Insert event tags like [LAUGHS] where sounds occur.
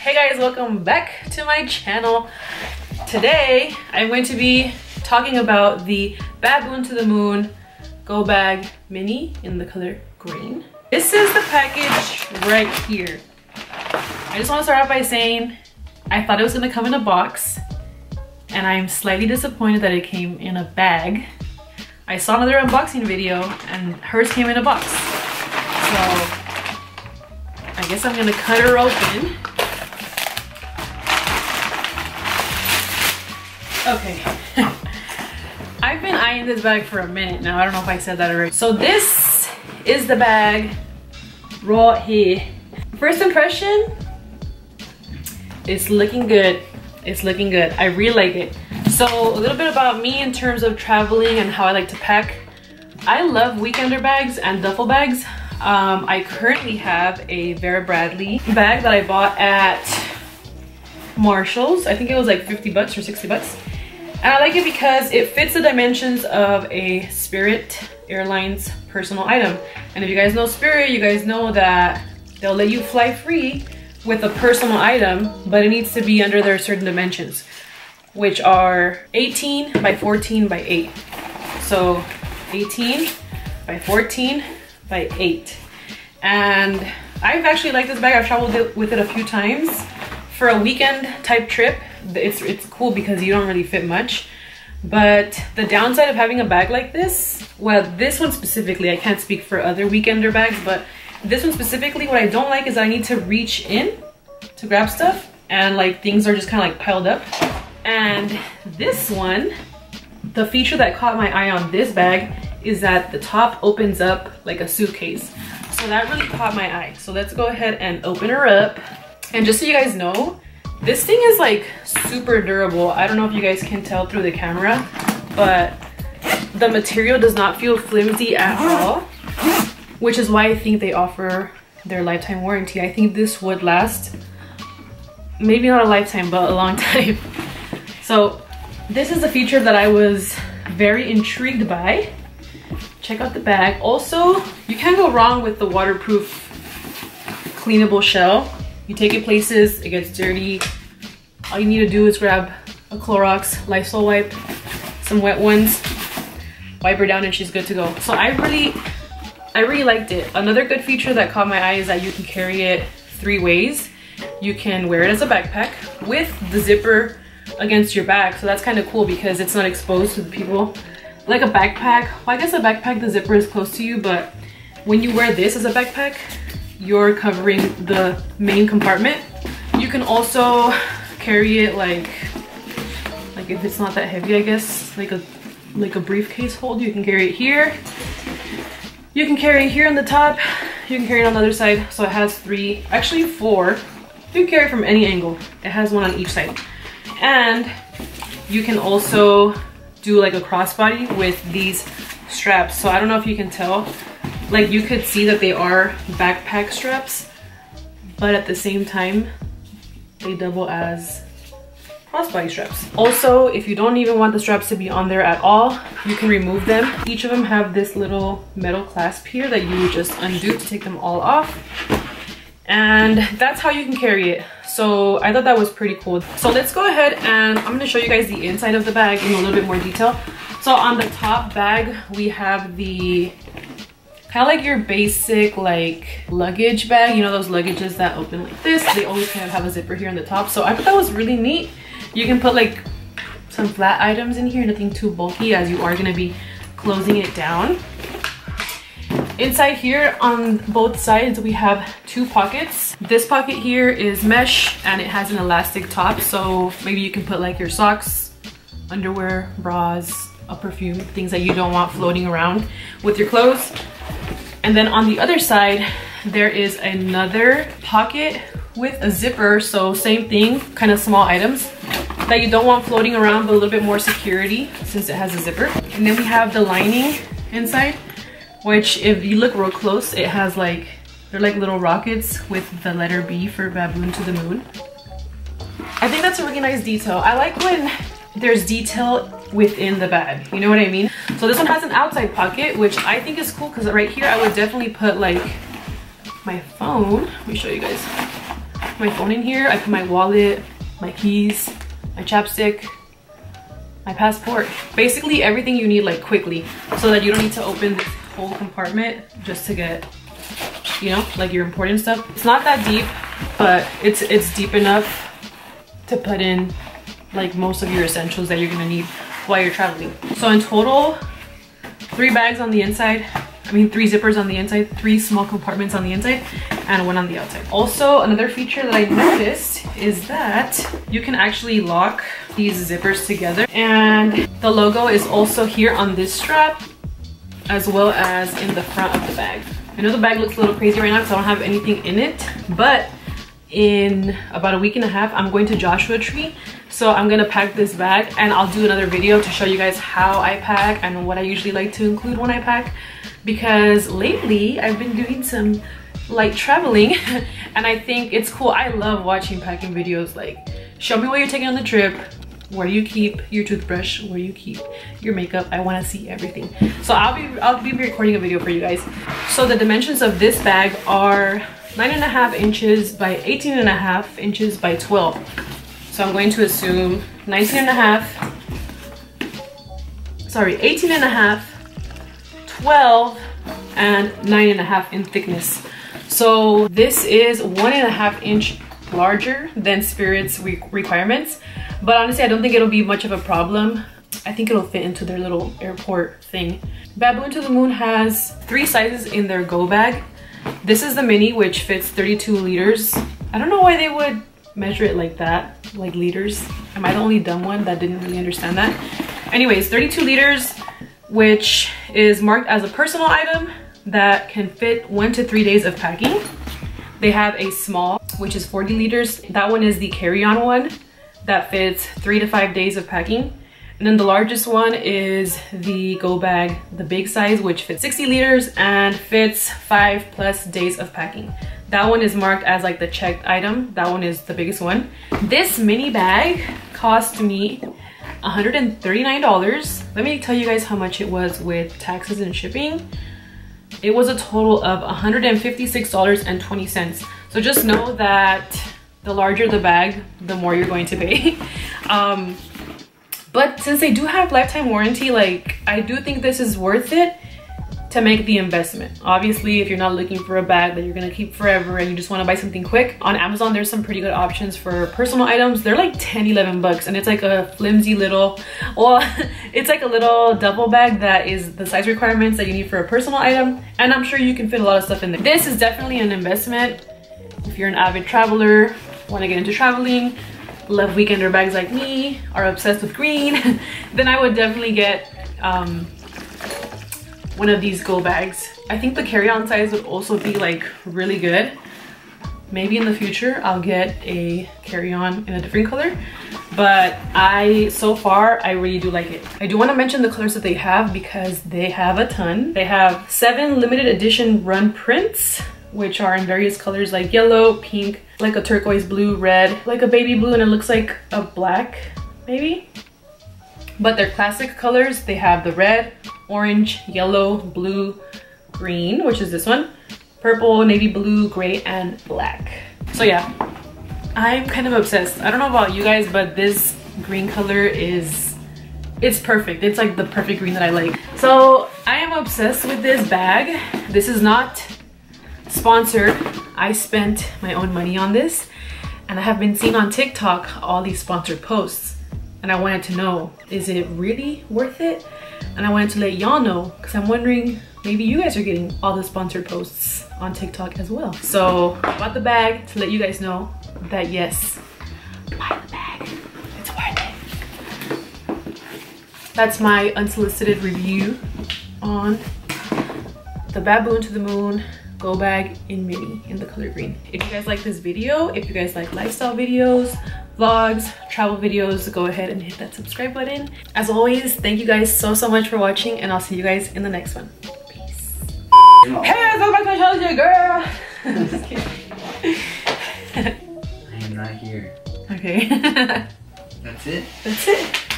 Hey guys, welcome back to my channel. Today, I'm going to be talking about the Baboon to the Moon Go Bag Mini in the color green. This is the package right here. I just want to start off by saying I thought it was going to come in a box and I'm slightly disappointed that it came in a bag. I saw another unboxing video and hers came in a box. So I guess I'm gonna cut her open. Okay. [LAUGHS] I've been eyeing this bag for a minute now. I don't know if I said that already. So this is the bag right here. First impression, it's looking good. It's looking good. I really like it. So a little bit about me in terms of traveling and how I like to pack. I love weekender bags and duffel bags. Um, I currently have a Vera Bradley bag that I bought at Marshall's. I think it was like 50 bucks or 60 bucks. And I like it because it fits the dimensions of a Spirit Airlines personal item. And if you guys know Spirit, you guys know that they'll let you fly free with a personal item, but it needs to be under their certain dimensions, which are 18 by 14 by 8. So 18 by 14 by 8. And I've actually liked this bag. I've traveled with it a few times. For a weekend type trip, it's, it's cool because you don't really fit much. But the downside of having a bag like this, well, this one specifically, I can't speak for other weekender bags, but this one specifically, what I don't like is I need to reach in to grab stuff and like things are just kind of like piled up. And this one, the feature that caught my eye on this bag is that the top opens up like a suitcase. So that really caught my eye. So let's go ahead and open her up. And just so you guys know, this thing is like super durable. I don't know if you guys can tell through the camera, but the material does not feel flimsy at all, which is why I think they offer their lifetime warranty. I think this would last maybe not a lifetime, but a long [LAUGHS] time. So this is a feature that I was very intrigued by. Check out the bag. Also, you can't go wrong with the waterproof cleanable shell. You take it places, it gets dirty. All you need to do is grab a Clorox Lysol wipe, some wet ones, wipe her down and she's good to go. So I really, I really liked it. Another good feature that caught my eye is that you can carry it three ways. You can wear it as a backpack with the zipper against your back. So that's kind of cool because it's not exposed to the people. Like a backpack, well, I guess a backpack, the zipper is close to you, but when you wear this as a backpack, you're covering the main compartment. You can also carry it like, like if it's not that heavy, I guess, like a, like a briefcase hold, you can carry it here. You can carry it here on the top. You can carry it on the other side. So it has three, actually four. You can carry it from any angle. It has one on each side. And you can also do like a crossbody with these straps. So I don't know if you can tell, like you could see that they are backpack straps, but at the same time, they double as crossbody straps. Also, if you don't even want the straps to be on there at all, you can remove them. Each of them have this little metal clasp here that you just undo to take them all off. And that's how you can carry it. So I thought that was pretty cool. So let's go ahead and I'm gonna show you guys the inside of the bag in a little bit more detail. So on the top bag, we have the kind of like your basic like luggage bag. You know those luggages that open like this? They always kind of have a zipper here on the top. So I thought that was really neat. You can put like some flat items in here, nothing too bulky as you are gonna be closing it down. Inside here on both sides, we have two pockets. This pocket here is mesh and it has an elastic top. So maybe you can put like your socks, underwear, bras, a perfume, things that you don't want floating around with your clothes. And then on the other side, there is another pocket with a zipper. So same thing, kind of small items that you don't want floating around, but a little bit more security since it has a zipper. And then we have the lining inside which if you look real close, it has like, they're like little rockets with the letter B for baboon to the moon. I think that's a really nice detail. I like when there's detail within the bag, you know what I mean? So this one has an outside pocket, which I think is cool because right here I would definitely put like my phone. Let me show you guys. my phone in here. I put my wallet, my keys, my chapstick, my passport. Basically everything you need like quickly so that you don't need to open this whole compartment just to get, you know, like your important stuff. It's not that deep, but it's, it's deep enough to put in like most of your essentials that you're gonna need while you're traveling. So in total, three bags on the inside, I mean three zippers on the inside, three small compartments on the inside, and one on the outside. Also, another feature that I noticed is that you can actually lock these zippers together. And the logo is also here on this strap, as well as in the front of the bag. I know the bag looks a little crazy right now because I don't have anything in it, but in about a week and a half i'm going to joshua tree so i'm gonna pack this bag and i'll do another video to show you guys how i pack and what i usually like to include when i pack. Because lately i've been doing some light traveling [LAUGHS] and i think it's cool. I love watching packing videos. Like show me what you're taking on the trip where you keep your toothbrush where you keep your makeup. I want to see everything. So i'll be i'll be recording a video for you guys. So the dimensions of this bag are nine and a half inches by 18 and a half inches by 12. So I'm going to assume 19 and a half, sorry, 18 and a half, 12, and nine and a half in thickness. So this is one and a half inch larger than Spirit's requirements. But honestly, I don't think it'll be much of a problem. I think it'll fit into their little airport thing. Baboon to the Moon has three sizes in their go bag. This is the mini, which fits 32 liters. I don't know why they would measure it like that, like liters. Am I the only dumb one that didn't really understand that? Anyways, 32 liters, which is marked as a personal item that can fit one to three days of packing. They have a small, which is 40 liters. That one is the carry-on one that fits three to five days of packing. And then the largest one is the Go Bag, the big size, which fits 60 liters and fits five plus days of packing. That one is marked as like the checked item. That one is the biggest one. This mini bag cost me $139. Let me tell you guys how much it was with taxes and shipping. It was a total of $156.20. So just know that the larger the bag, the more you're going to pay. [LAUGHS] um, but since they do have lifetime warranty, like I do think this is worth it to make the investment. Obviously, if you're not looking for a bag that you're gonna keep forever and you just wanna buy something quick, on Amazon there's some pretty good options for personal items. They're like 10, 11 bucks and it's like a flimsy little, well, [LAUGHS] it's like a little double bag that is the size requirements that you need for a personal item. And I'm sure you can fit a lot of stuff in there. This is definitely an investment. If you're an avid traveler, wanna get into traveling, love weekender bags like me, are obsessed with green, [LAUGHS] then I would definitely get um, one of these go bags. I think the carry-on size would also be like really good. Maybe in the future I'll get a carry-on in a different color. But I, so far, I really do like it. I do want to mention the colors that they have because they have a ton. They have seven limited edition run prints which are in various colors like yellow, pink, like a turquoise blue, red, like a baby blue, and it looks like a black, maybe. But they're classic colors. They have the red, orange, yellow, blue, green, which is this one, purple, navy blue, gray, and black. So yeah, I'm kind of obsessed. I don't know about you guys, but this green color is, it's perfect. It's like the perfect green that I like. So I am obsessed with this bag. This is not sponsored. I spent my own money on this and I have been seeing on TikTok all these sponsored posts and I wanted to know, is it really worth it? And I wanted to let y'all know because I'm wondering maybe you guys are getting all the sponsored posts on TikTok as well. So I bought the bag to let you guys know that yes, buy the bag, it's worth it. That's my unsolicited review on the Baboon to the Moon go bag in mini in the color green if you guys like this video if you guys like lifestyle videos vlogs travel videos go ahead and hit that subscribe button. As always thank you guys so so much for watching and i'll see you guys in the next one. Peace. Hey welcome back to my channel your girl. [LAUGHS] I am not here. Okay. [LAUGHS] That's it? That's it